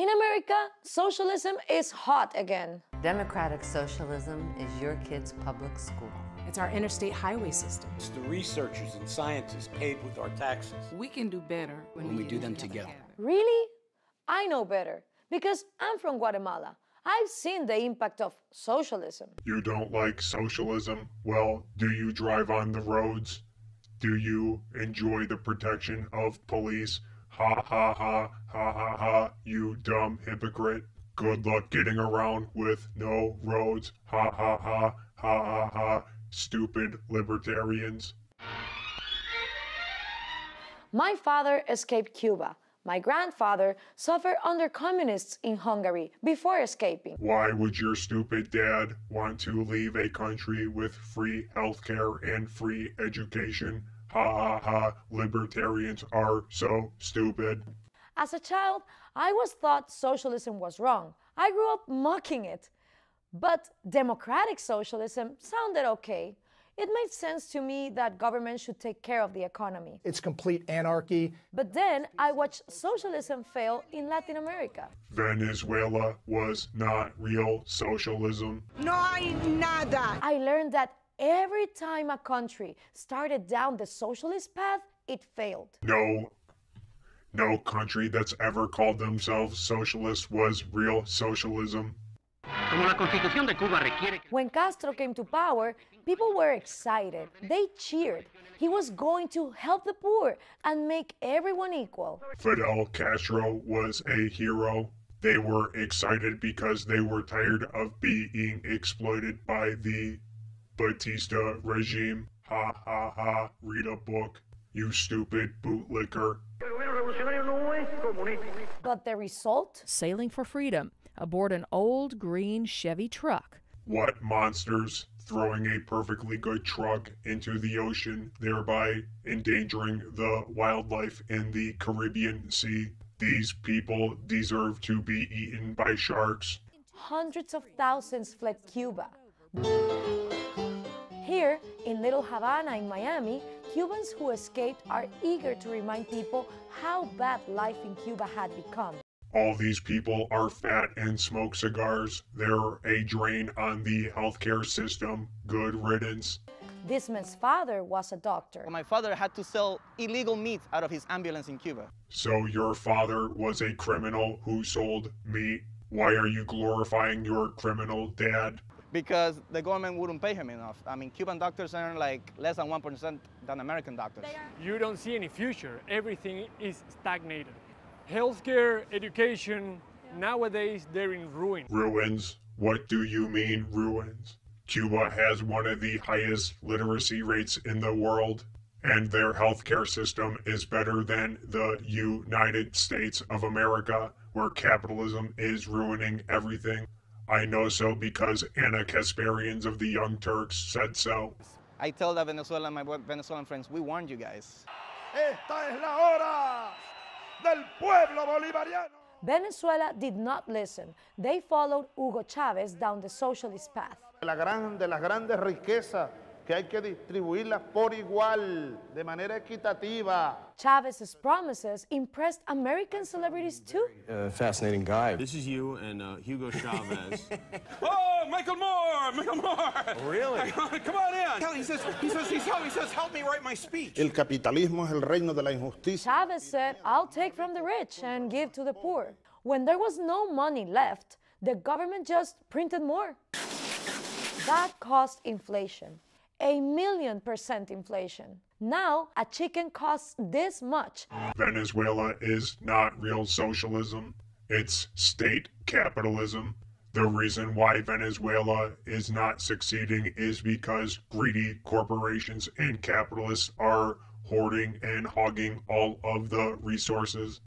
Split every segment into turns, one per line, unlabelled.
In America, socialism is hot again.
Democratic socialism is your kid's public school.
It's our interstate highway system.
It's the researchers and scientists paid with our taxes.
We can do better when,
when we, do them together.
Really? I know better because I'm from Guatemala. I've seen the impact of socialism.
You don't like socialism? Well, do you drive on the roads? Do you enjoy the protection of police? Ha ha ha ha ha ha, you dumb hypocrite. Good luck getting around with no roads. Ha ha ha ha ha ha, stupid libertarians.
My father escaped Cuba. My grandfather suffered under communists in Hungary before escaping.
Why would your stupid dad want to leave a country with free healthcare and free education? Ha ha ha, libertarians are so stupid.
As a child, I was taught socialism was wrong. I grew up mocking it. But democratic socialism sounded okay. It made sense to me that government should take care of the economy.
It's complete anarchy.
But then I watched socialism fail in Latin America.
Venezuela was not real socialism.
No hay nada.
I learned that every time a country started down the socialist path, it failed.
No, no country that's ever called themselves socialist was real socialism.
When Castro came to power, people were excited. They cheered. He was going to help the poor and make everyone equal.
Fidel Castro was a hero. They were excited because they were tired of being exploited by the Batista regime. Ha ha ha, read a book, you stupid bootlicker.
But the result?
Sailing for freedom aboard an old green Chevy truck.
What monsters throwing a perfectly good truck into the ocean, thereby endangering the wildlife in the Caribbean Sea? These people deserve to be eaten by sharks.
Hundreds of thousands fled Cuba. Here, in Little Havana in Miami, Cubans who escaped are eager to remind people how bad life in Cuba had become.
All these people are fat and smoke cigars. They're a drain on the healthcare system. Good riddance.
This man's father was a doctor.
My father had to sell illegal meat out of his ambulance in Cuba.
So your father was a criminal who sold meat? Why are you glorifying your criminal dad?
Because the government wouldn't pay him enough. I mean, Cuban doctors earn like less than 1% than American doctors.
You don't see any future. Everything is stagnated healthcare, education, nowadays they're in ruin.
Ruins? What do you mean, ruins? Cuba has one of the highest literacy rates in the world, and their healthcare system is better than the United States of America, where capitalism is ruining everything. I know so because Ana Kasparians of the Young Turks said so.
I tell the Venezuelan, my Venezuelan friends, we warned you guys.
Esta es la hora del pueblo bolivariano.
Venezuela did not listen. They followed Hugo Chavez down the socialist path.
La gran, de las grandes riquezas que hay que distribuirlas por igual, de manera equitativa.
Chavez's promises impressed American celebrities too.
Uh, fascinating guy.
This is you and uh, Hugo Chavez.
oh, Michael Moore! Michael Moore!
Really?
Come on in. He says, he says, he says, he says, help me write my speech.
El capitalismo es el reino de la injusticia.
Chavez said, I'll take from the rich and give to the poor. When there was no money left, the government just printed more. That caused inflation a million percent inflation. Now, a chicken costs this much.
Venezuela is not real socialism, it's state capitalism. The reason why Venezuela is not succeeding is because greedy corporations and capitalists are hoarding and hogging all of the resources.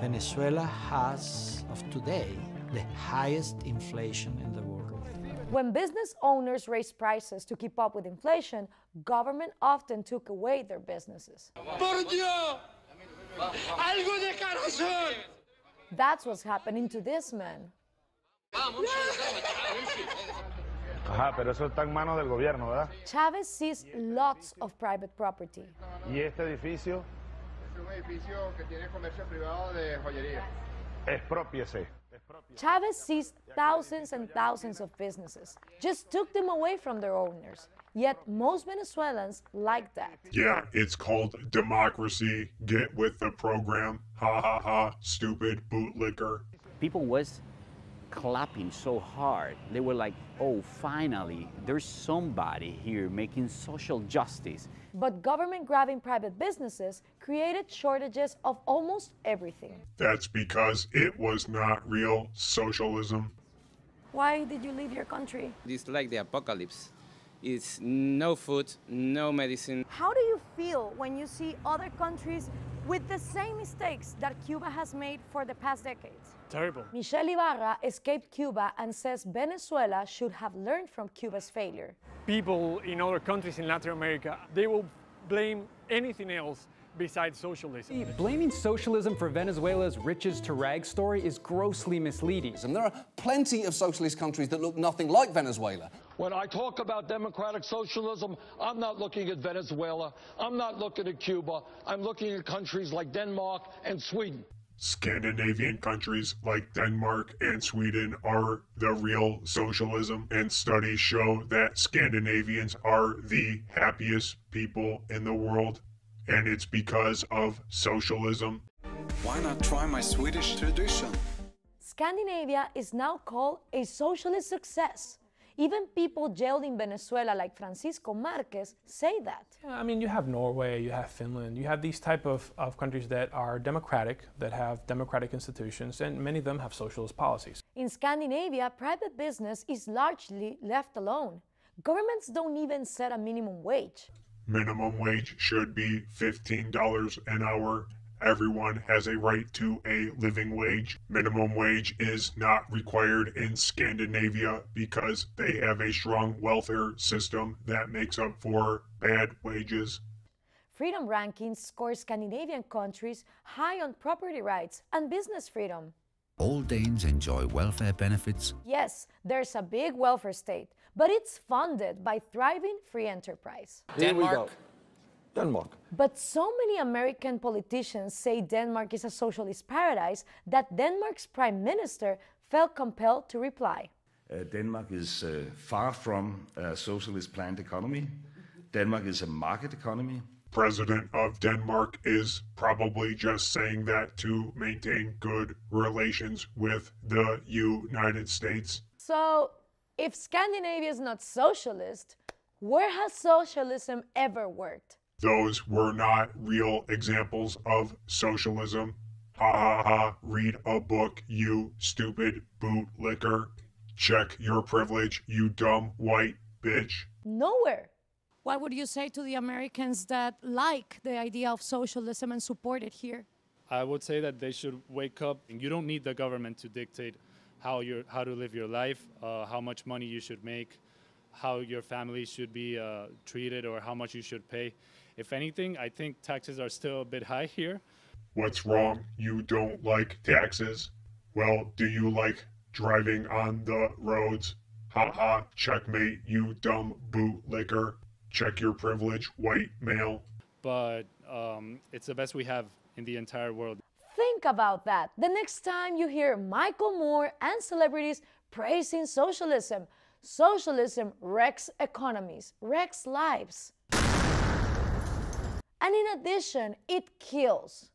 Venezuela has, of today, the highest inflation in the world.
When business owners raised prices to keep up with inflation, government often took away their businesses.
Por Dios! ¡Algo de corazón!
That's what's happening to this man.
Ajá, pero eso está en manos del gobierno, ¿verdad?
Chavez sees lots of private property.
¿Y este edificio?
Es un edificio que tiene comercio privado de joyería.
Expropiese.
Chavez seized thousands and thousands of businesses, just took them away from their owners. Yet most Venezuelans like that.
Yeah, it's called democracy. Get with the program. Ha ha ha, stupid bootlicker.
People was clapping so hard. They were like, oh, finally, there's somebody here making social justice.
But government grabbing private businesses created shortages of almost everything.
That's because it was not real socialism.
Why did you leave your country?
It's like the apocalypse. It's no food, no medicine.
How do you feel when you see other countries with the same mistakes that Cuba has made for the past decades?
Terrible.
Michelle Ibarra escaped Cuba and says Venezuela should have learned from Cuba's failure.
People in other countries in Latin America, they will blame anything else besides socialism.
Blaming socialism for Venezuela's riches to rags story is grossly misleading.
And there are plenty of socialist countries that look nothing like Venezuela.
When I talk about democratic socialism, I'm not looking at Venezuela. I'm not looking at Cuba. I'm looking at countries like Denmark and Sweden.
Scandinavian countries like Denmark and Sweden are the real socialism, and studies show that Scandinavians are the happiest people in the world, and it's because of socialism.
Why not try my Swedish tradition?
Scandinavia is now called a socialist success. Even people jailed in Venezuela like Francisco Marquez say that.
Yeah, I mean, you have Norway, you have Finland, you have these type of, of countries that are democratic, that have democratic institutions, and many of them have socialist policies.
In Scandinavia, private business is largely left alone. Governments don't even set a minimum wage.
Minimum wage should be $15 an hour Everyone has a right to a living wage. Minimum wage is not required in Scandinavia because they have a strong welfare system that makes up for bad wages.
Freedom Rankings score Scandinavian countries high on property rights and business freedom.
All Danes enjoy welfare benefits.
Yes, there's a big welfare state, but it's funded by thriving free enterprise.
Denmark.
Denmark. But so many American politicians say Denmark is a socialist paradise that Denmark's prime minister felt compelled to reply.
Uh, Denmark is uh, far from a socialist planned economy. Denmark is a market economy.
President of Denmark is probably just saying that to maintain good relations with the United States.
So, if Scandinavia is not socialist, where has socialism ever worked?
Those were not real examples of socialism. Ha ha ha, read a book, you stupid bootlicker. Check your privilege, you dumb white bitch.
Nowhere.
What would you say to the Americans that like the idea of socialism and support it here?
I would say that they should wake up. You don't need the government to dictate how you how to live your life, uh, how much money you should make, how your family should be uh, treated, or how much you should pay. If anything, I think taxes are still a bit high here.
What's wrong? You don't like taxes? Well, do you like driving on the roads? Ha ha, checkmate, you dumb bootlicker. Check your privilege, white male.
But um, it's the best we have in the entire world.
Think about that the next time you hear Michael Moore and celebrities praising socialism. Socialism wrecks economies, wrecks lives. And in addition, it kills.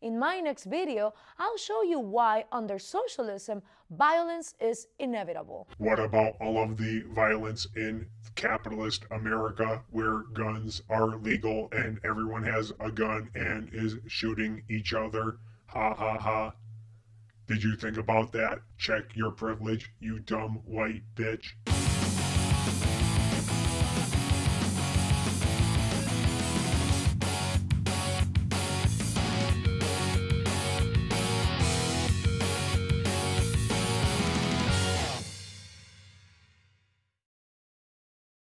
In my next video, I'll show you why under socialism, violence is inevitable.
What about all of the violence in capitalist America where guns are legal and everyone has a gun and is shooting each other? Ha ha ha. Did you think about that? Check your privilege, you dumb white bitch.